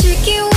Chicken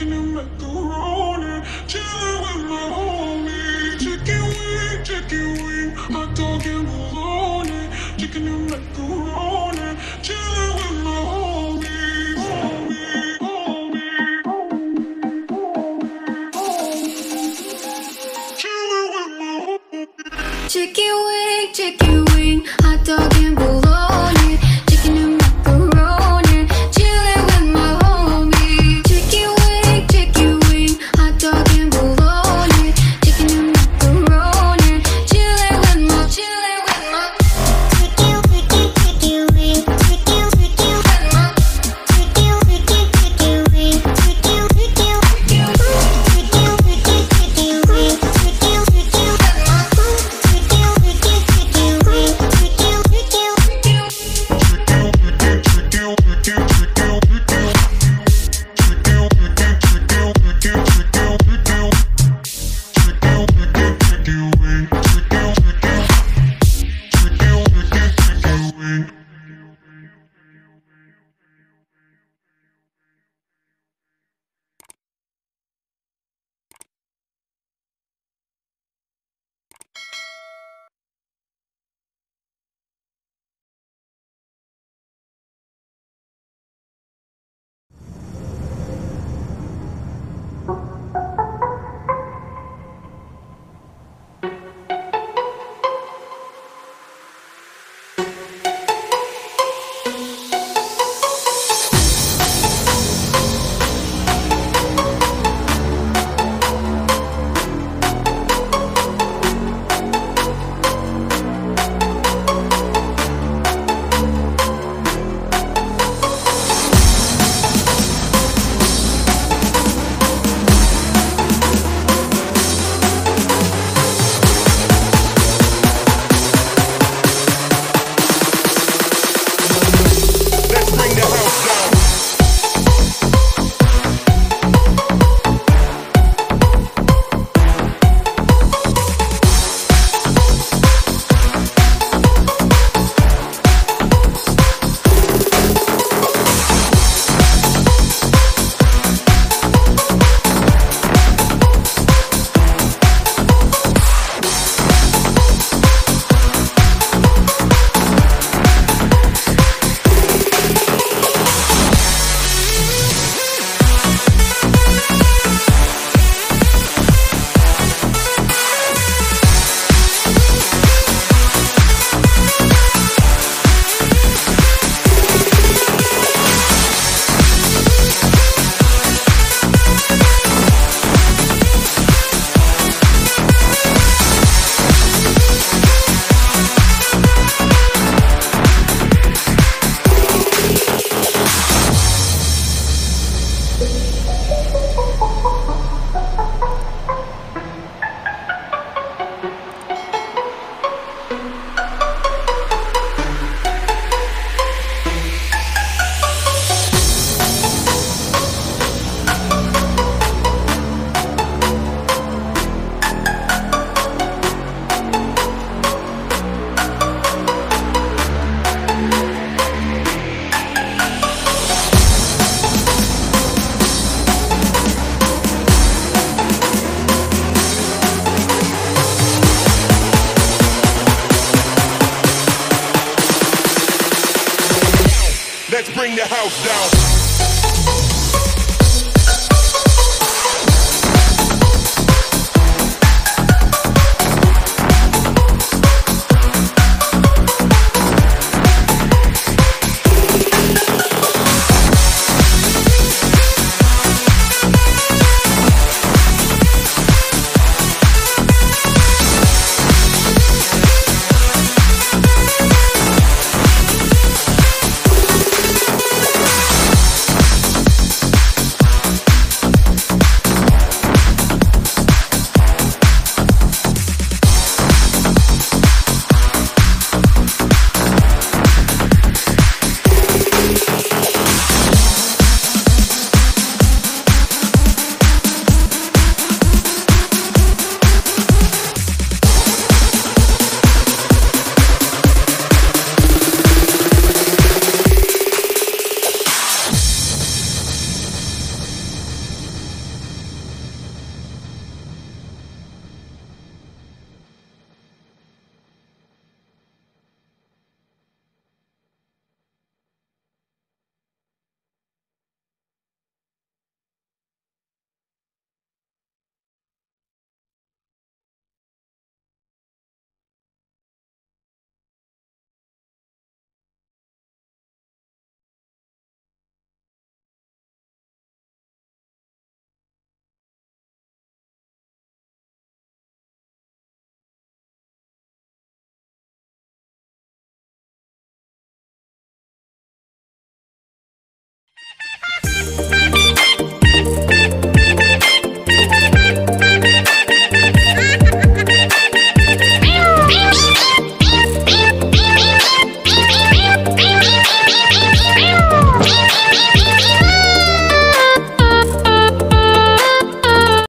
bologna, chicken and The house down.